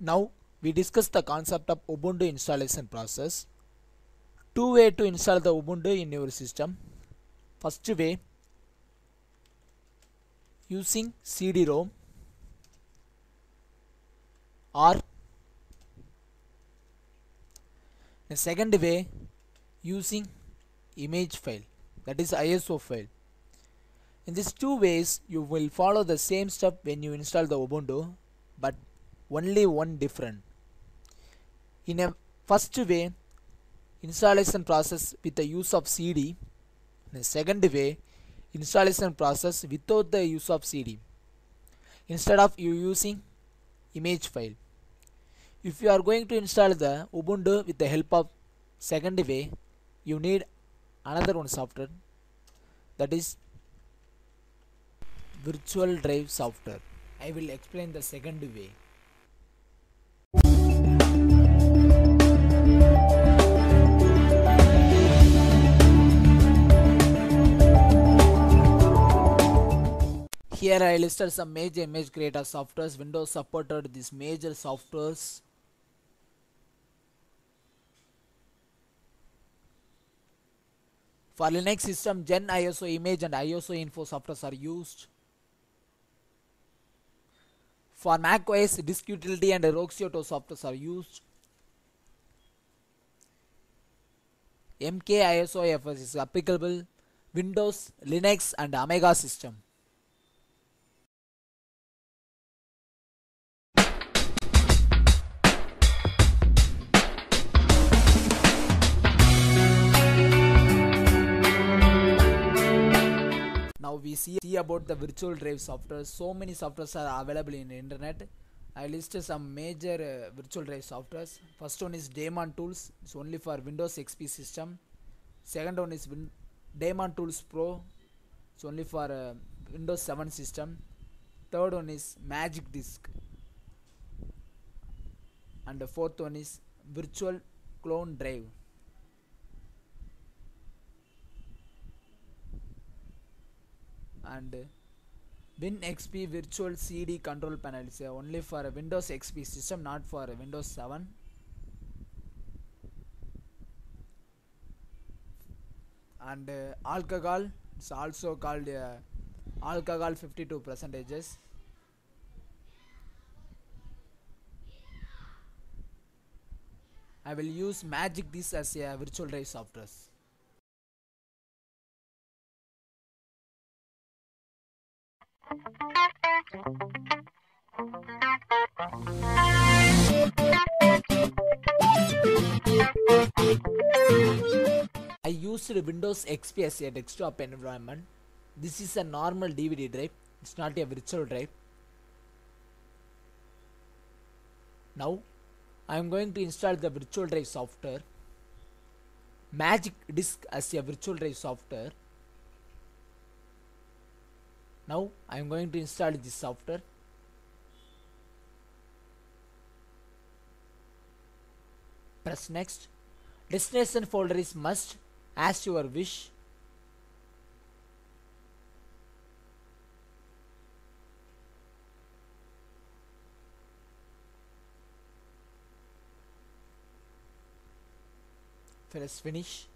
Now we discuss the concept of Ubuntu installation process. Two way to install the Ubuntu in your system. First way using CD-ROM or the second way using image file that is ISO file. In these two ways you will follow the same step when you install the Ubuntu but only one different. In a first way installation process with the use of CD in a second way installation process without the use of CD instead of you using image file. If you are going to install the Ubuntu with the help of second way you need another one software that is virtual drive software. I will explain the second way. Here I listed some major image creator softwares. Windows supported these major softwares. For Linux system, Gen ISO image and ISO info softwares are used. For Mac OS, Disk Utility and Roxio Toast softwares are used. MK ISO FS is applicable. Windows, Linux and Amiga system. We see, see about the virtual drive software. So many softwares are available in the internet. I listed some major uh, virtual drive softwares. First one is daemon tools. It's only for windows xp system. Second one is Win- daemon tools pro. It's only for uh, windows 7 system. Third one is magic disk. And the fourth one is virtual clone drive and WinXP Virtual CD control panel is only for Windows XP system, not for Windows 7. And uh, alcohol, it's also called uh, alcohol 52 percentages. I will use Magic Disk as a virtual drive software. I used Windows XP as a desktop environment. This is a normal DVD drive. It's not a virtual drive. Now I am going to install the virtual drive software. Magic Disk as a virtual drive software. Now I am going to install this software. Press next. Destination folder is must as your wish. Press finish.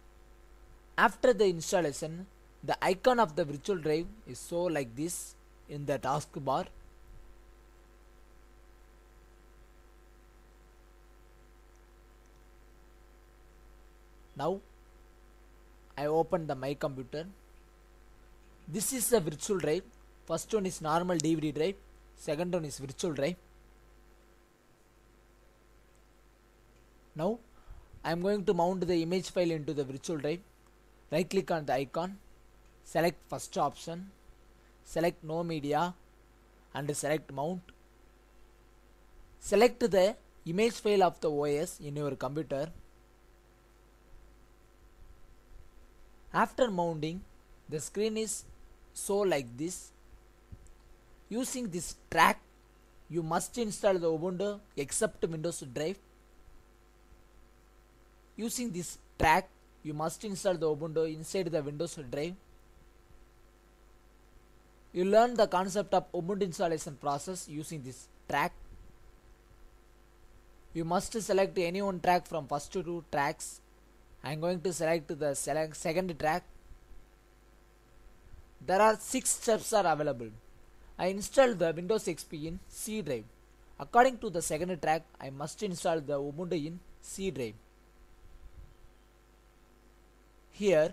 After the installation, the icon of the virtual drive is so like this in the taskbar. Now I open the my computer. This is the virtual drive. First one is normal DVD drive. Second one is virtual drive. Now I am going to mount the image file into the virtual drive. Right click on the icon. Select first option. Select no media and select mount. Select the image file of the OS in your computer. After mounting, the screen is so like this. Using this track, you must install the Ubuntu except Windows Drive. Using this track, you must install the Ubuntu inside the Windows Drive. You learn the concept of Ubuntu installation process using this track. you must select any one track from first two tracks. I'm going to select the select second track. There are six steps are available. I installed the Windows XP in C drive. According to the second track I must install the Ubuntu in C drive. Here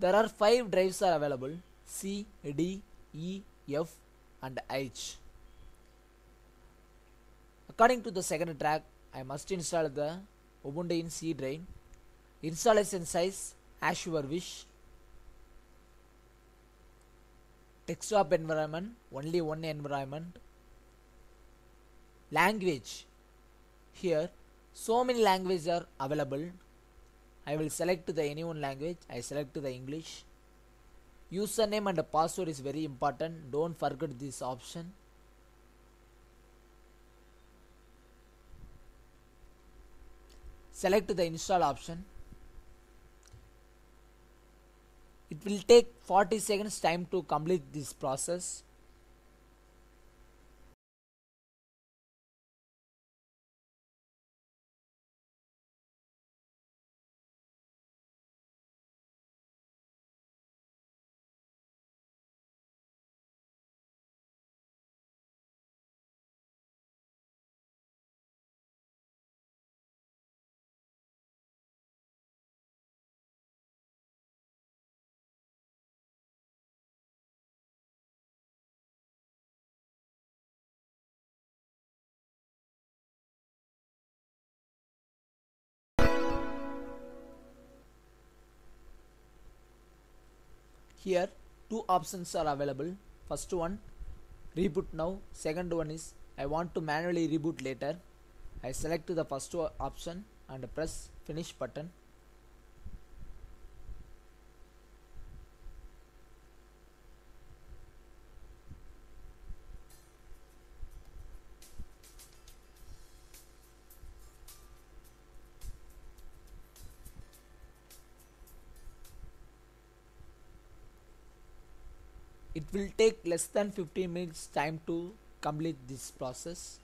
there are five drives are available. C, D, E, F and H. According to the second track, I must install the Ubuntu in C drive. Installation size as your wish. Desktop environment, only one environment. Language. Here, so many languages are available. I will select the any one language. I select the English username and password is very important. Don't forget this option. Select the install option. It will take 40 seconds time to complete this process here two options are available. First one reboot now. Second one is I want to manually reboot later. I select the first option and press finish button it will take less than 15 minutes time to complete this process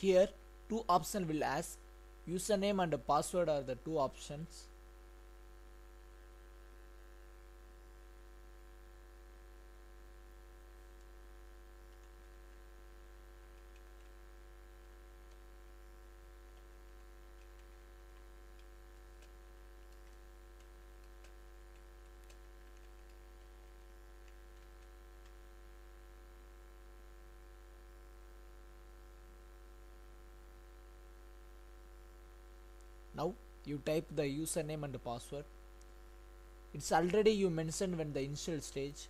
here two option will ask username and password are the two options now you type the username and the password. It's already you mentioned when the initial stage.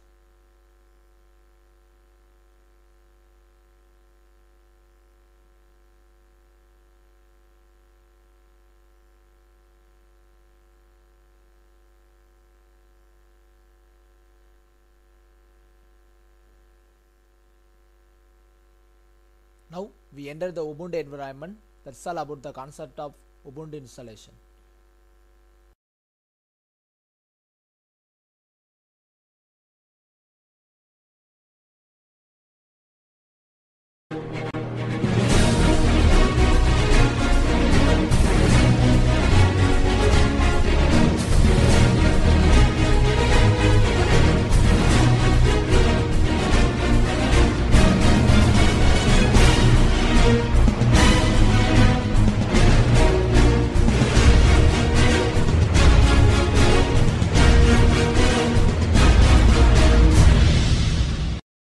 Now we enter the ubuntu environment. That's all about the concept of ubuntu installation